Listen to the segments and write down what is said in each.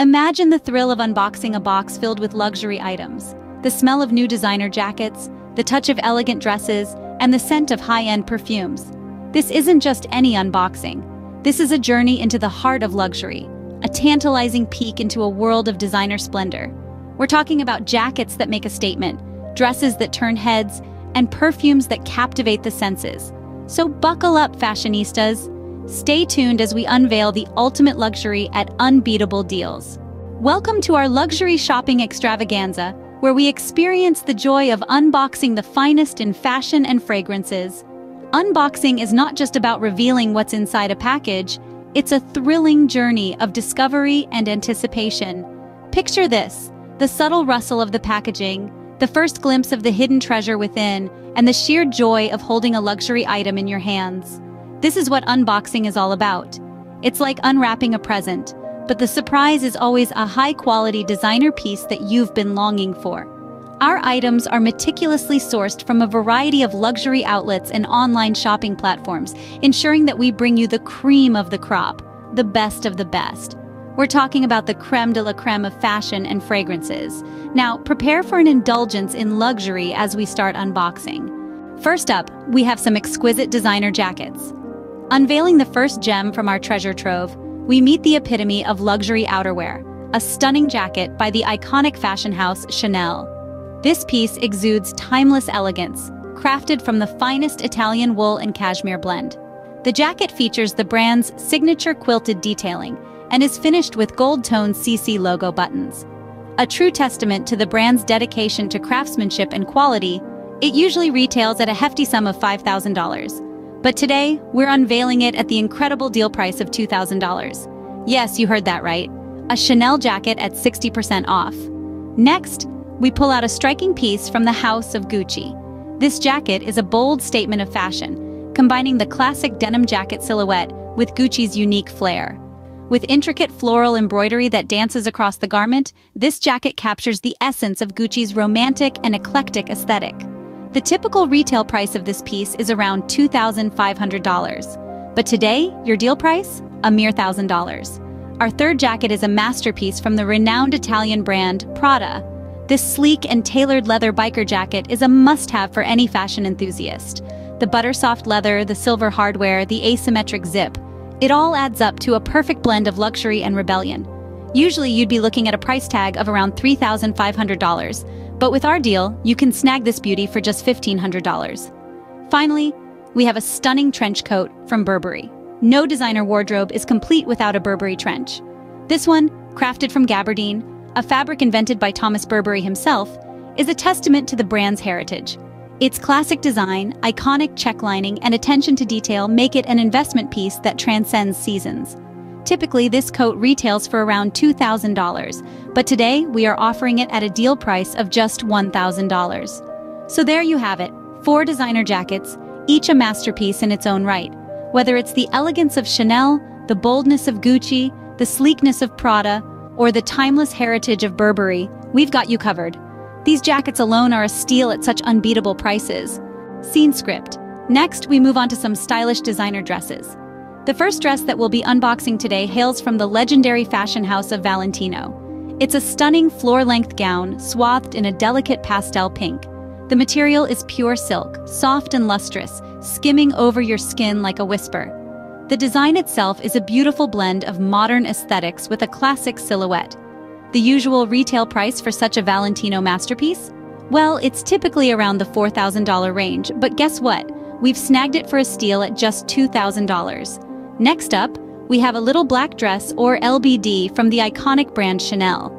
Imagine the thrill of unboxing a box filled with luxury items, the smell of new designer jackets, the touch of elegant dresses, and the scent of high-end perfumes. This isn't just any unboxing. This is a journey into the heart of luxury, a tantalizing peek into a world of designer splendor. We're talking about jackets that make a statement, dresses that turn heads, and perfumes that captivate the senses. So buckle up, fashionistas. Stay tuned as we unveil the ultimate luxury at unbeatable deals. Welcome to our luxury shopping extravaganza, where we experience the joy of unboxing the finest in fashion and fragrances. Unboxing is not just about revealing what's inside a package, it's a thrilling journey of discovery and anticipation. Picture this, the subtle rustle of the packaging, the first glimpse of the hidden treasure within, and the sheer joy of holding a luxury item in your hands. This is what unboxing is all about. It's like unwrapping a present, but the surprise is always a high-quality designer piece that you've been longing for. Our items are meticulously sourced from a variety of luxury outlets and online shopping platforms, ensuring that we bring you the cream of the crop, the best of the best. We're talking about the creme de la creme of fashion and fragrances. Now, prepare for an indulgence in luxury as we start unboxing. First up, we have some exquisite designer jackets. Unveiling the first gem from our treasure trove, we meet the epitome of luxury outerwear, a stunning jacket by the iconic fashion house Chanel. This piece exudes timeless elegance, crafted from the finest Italian wool and cashmere blend. The jacket features the brand's signature quilted detailing and is finished with gold-toned CC logo buttons. A true testament to the brand's dedication to craftsmanship and quality, it usually retails at a hefty sum of $5,000. But today, we're unveiling it at the incredible deal price of $2,000. Yes, you heard that right. A Chanel jacket at 60% off. Next, we pull out a striking piece from the house of Gucci. This jacket is a bold statement of fashion, combining the classic denim jacket silhouette with Gucci's unique flair. With intricate floral embroidery that dances across the garment, this jacket captures the essence of Gucci's romantic and eclectic aesthetic. The typical retail price of this piece is around $2,500. But today, your deal price? A mere $1,000. Our third jacket is a masterpiece from the renowned Italian brand Prada. This sleek and tailored leather biker jacket is a must-have for any fashion enthusiast. The butter-soft leather, the silver hardware, the asymmetric zip, it all adds up to a perfect blend of luxury and rebellion. Usually you'd be looking at a price tag of around $3,500, but with our deal, you can snag this beauty for just $1,500. Finally, we have a stunning trench coat from Burberry. No designer wardrobe is complete without a Burberry trench. This one, crafted from gabardine, a fabric invented by Thomas Burberry himself, is a testament to the brand's heritage. Its classic design, iconic check lining, and attention to detail make it an investment piece that transcends seasons. Typically, this coat retails for around $2,000, but today we are offering it at a deal price of just $1,000. So there you have it, four designer jackets, each a masterpiece in its own right. Whether it's the elegance of Chanel, the boldness of Gucci, the sleekness of Prada, or the timeless heritage of Burberry, we've got you covered. These jackets alone are a steal at such unbeatable prices. Scene script. Next, we move on to some stylish designer dresses. The first dress that we'll be unboxing today hails from the legendary fashion house of Valentino. It's a stunning floor-length gown, swathed in a delicate pastel pink. The material is pure silk, soft and lustrous, skimming over your skin like a whisper. The design itself is a beautiful blend of modern aesthetics with a classic silhouette. The usual retail price for such a Valentino masterpiece? Well, it's typically around the $4,000 range, but guess what? We've snagged it for a steal at just $2,000. Next up, we have a little black dress or LBD from the iconic brand Chanel.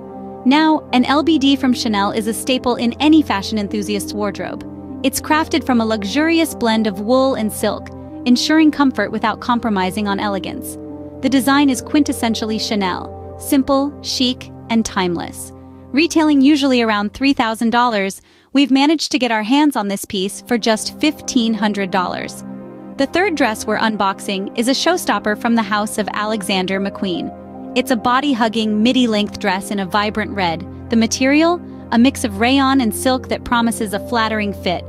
Now, an LBD from Chanel is a staple in any fashion enthusiast's wardrobe. It's crafted from a luxurious blend of wool and silk, ensuring comfort without compromising on elegance. The design is quintessentially Chanel, simple, chic, and timeless. Retailing usually around $3,000, we've managed to get our hands on this piece for just $1,500. The third dress we're unboxing is a showstopper from the house of Alexander McQueen. It's a body-hugging midi-length dress in a vibrant red. The material? A mix of rayon and silk that promises a flattering fit.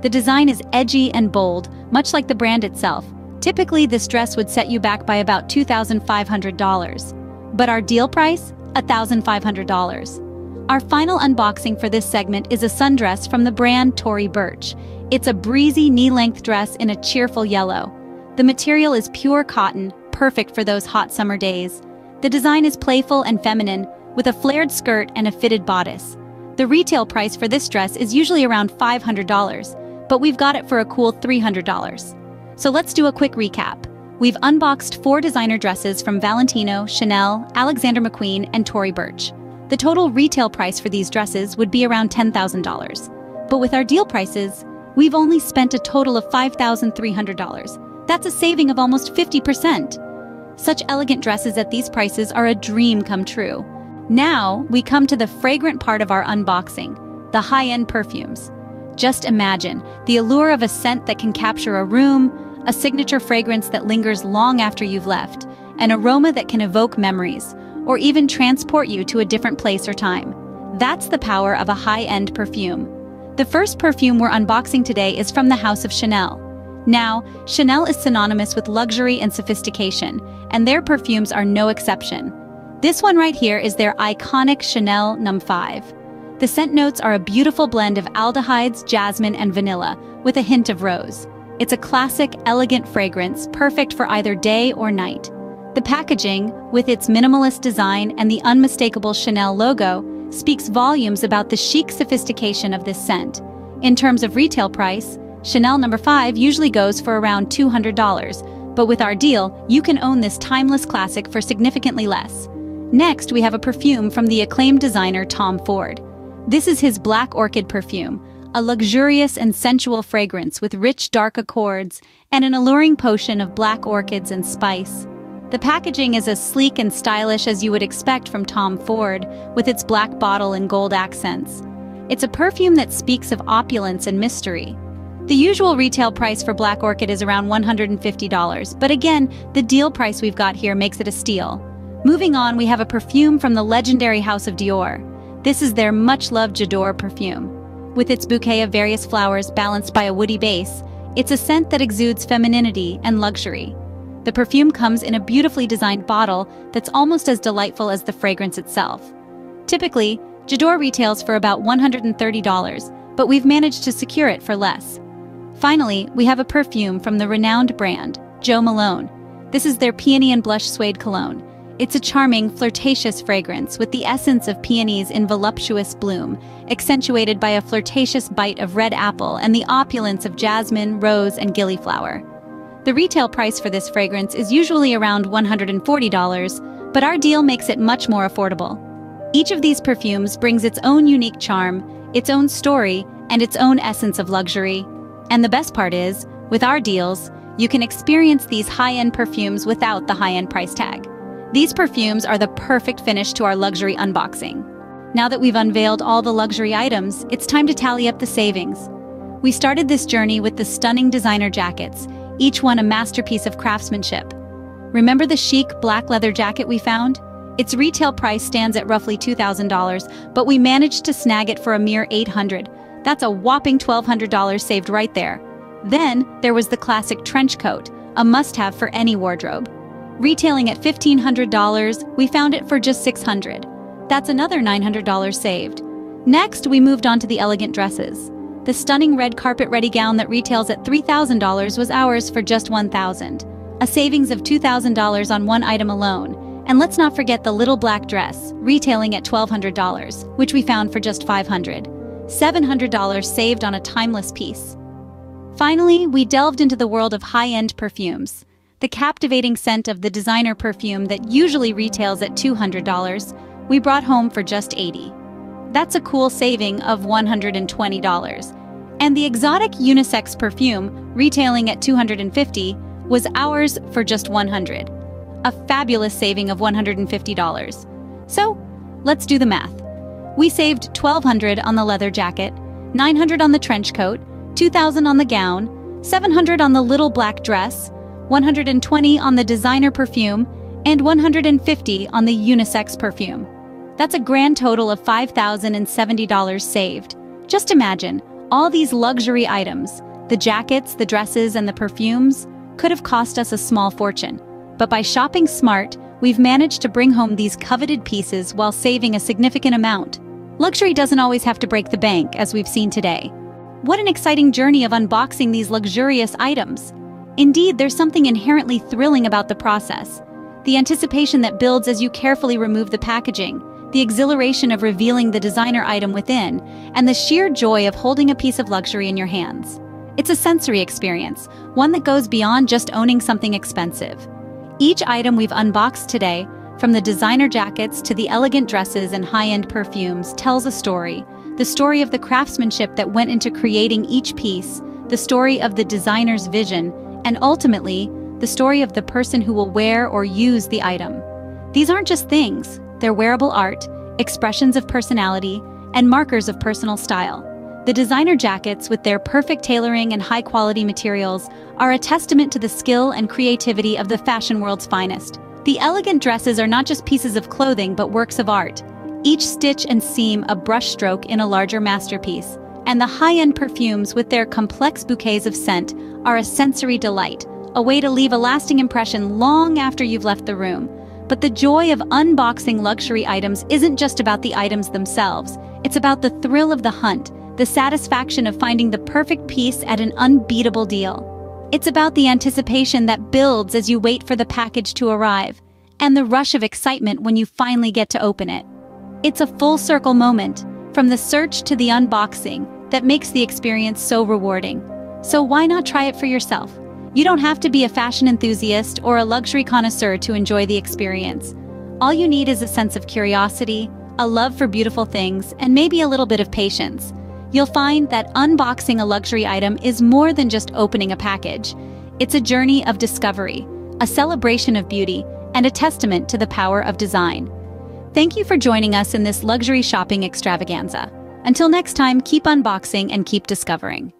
The design is edgy and bold, much like the brand itself. Typically, this dress would set you back by about $2,500. But our deal price? $1,500. Our final unboxing for this segment is a sundress from the brand Tory Burch. It's a breezy knee-length dress in a cheerful yellow. The material is pure cotton, perfect for those hot summer days. The design is playful and feminine, with a flared skirt and a fitted bodice. The retail price for this dress is usually around $500, but we've got it for a cool $300. So let's do a quick recap. We've unboxed four designer dresses from Valentino, Chanel, Alexander McQueen, and Tory Burch. The total retail price for these dresses would be around $10,000. But with our deal prices, we've only spent a total of $5,300. That's a saving of almost 50%. Such elegant dresses at these prices are a dream come true. Now, we come to the fragrant part of our unboxing, the high-end perfumes. Just imagine the allure of a scent that can capture a room, a signature fragrance that lingers long after you've left, an aroma that can evoke memories, or even transport you to a different place or time. That's the power of a high-end perfume. The first perfume we're unboxing today is from the House of Chanel. Now, Chanel is synonymous with luxury and sophistication, and their perfumes are no exception. This one right here is their iconic Chanel Num 5. The scent notes are a beautiful blend of aldehydes, jasmine, and vanilla, with a hint of rose. It's a classic, elegant fragrance, perfect for either day or night. The packaging, with its minimalist design and the unmistakable Chanel logo, speaks volumes about the chic sophistication of this scent. In terms of retail price, Chanel No. 5 usually goes for around $200, but with our deal, you can own this timeless classic for significantly less. Next, we have a perfume from the acclaimed designer Tom Ford. This is his Black Orchid perfume, a luxurious and sensual fragrance with rich dark accords and an alluring potion of black orchids and spice. The packaging is as sleek and stylish as you would expect from Tom Ford, with its black bottle and gold accents. It's a perfume that speaks of opulence and mystery. The usual retail price for Black Orchid is around $150, but again, the deal price we've got here makes it a steal. Moving on, we have a perfume from the legendary House of Dior. This is their much-loved J'adore perfume. With its bouquet of various flowers balanced by a woody base, it's a scent that exudes femininity and luxury. The perfume comes in a beautifully designed bottle that's almost as delightful as the fragrance itself. Typically, J'adore retails for about $130, but we've managed to secure it for less. Finally, we have a perfume from the renowned brand, Jo Malone. This is their Peony and Blush Suede Cologne. It's a charming, flirtatious fragrance with the essence of peonies in voluptuous bloom, accentuated by a flirtatious bite of red apple and the opulence of jasmine, rose, and gillyflower. The retail price for this fragrance is usually around $140, but our deal makes it much more affordable. Each of these perfumes brings its own unique charm, its own story, and its own essence of luxury. And the best part is, with our deals, you can experience these high-end perfumes without the high-end price tag. These perfumes are the perfect finish to our luxury unboxing. Now that we've unveiled all the luxury items, it's time to tally up the savings. We started this journey with the stunning designer jackets, each one a masterpiece of craftsmanship. Remember the chic black leather jacket we found? Its retail price stands at roughly $2,000, but we managed to snag it for a mere 800. That's a whopping $1,200 saved right there. Then, there was the classic trench coat, a must-have for any wardrobe. Retailing at $1,500, we found it for just 600. That's another $900 saved. Next, we moved on to the elegant dresses. The stunning red carpet-ready gown that retails at $3,000 was ours for just 1,000, a savings of $2,000 on one item alone. And let's not forget the little black dress, retailing at $1,200, which we found for just $500. $700 saved on a timeless piece. Finally, we delved into the world of high-end perfumes. The captivating scent of the designer perfume that usually retails at $200, we brought home for just 80. That's a cool saving of $120. And the exotic unisex perfume, retailing at 250, was ours for just 100. A fabulous saving of $150. So, let's do the math. We saved 1200 on the leather jacket, 900 on the trench coat, 2000 on the gown, 700 on the little black dress, 120 on the designer perfume, and 150 on the unisex perfume. That's a grand total of $5,070 saved. Just imagine, all these luxury items, the jackets, the dresses, and the perfumes, could have cost us a small fortune. But by shopping smart, we've managed to bring home these coveted pieces while saving a significant amount. Luxury doesn't always have to break the bank, as we've seen today. What an exciting journey of unboxing these luxurious items. Indeed, there's something inherently thrilling about the process. The anticipation that builds as you carefully remove the packaging, the exhilaration of revealing the designer item within, and the sheer joy of holding a piece of luxury in your hands. It's a sensory experience, one that goes beyond just owning something expensive. Each item we've unboxed today, from the designer jackets to the elegant dresses and high-end perfumes, tells a story. The story of the craftsmanship that went into creating each piece, the story of the designer's vision, and ultimately, the story of the person who will wear or use the item. These aren't just things, they're wearable art, expressions of personality, and markers of personal style. The designer jackets, with their perfect tailoring and high-quality materials, are a testament to the skill and creativity of the fashion world's finest. The elegant dresses are not just pieces of clothing but works of art, each stitch and seam a brushstroke in a larger masterpiece. And the high-end perfumes with their complex bouquets of scent are a sensory delight, a way to leave a lasting impression long after you've left the room. But the joy of unboxing luxury items isn't just about the items themselves, it's about the thrill of the hunt, the satisfaction of finding the perfect piece at an unbeatable deal. It's about the anticipation that builds as you wait for the package to arrive, and the rush of excitement when you finally get to open it. It's a full circle moment, from the search to the unboxing, that makes the experience so rewarding. So why not try it for yourself? You don't have to be a fashion enthusiast or a luxury connoisseur to enjoy the experience. All you need is a sense of curiosity, a love for beautiful things, and maybe a little bit of patience you'll find that unboxing a luxury item is more than just opening a package. It's a journey of discovery, a celebration of beauty, and a testament to the power of design. Thank you for joining us in this luxury shopping extravaganza. Until next time, keep unboxing and keep discovering.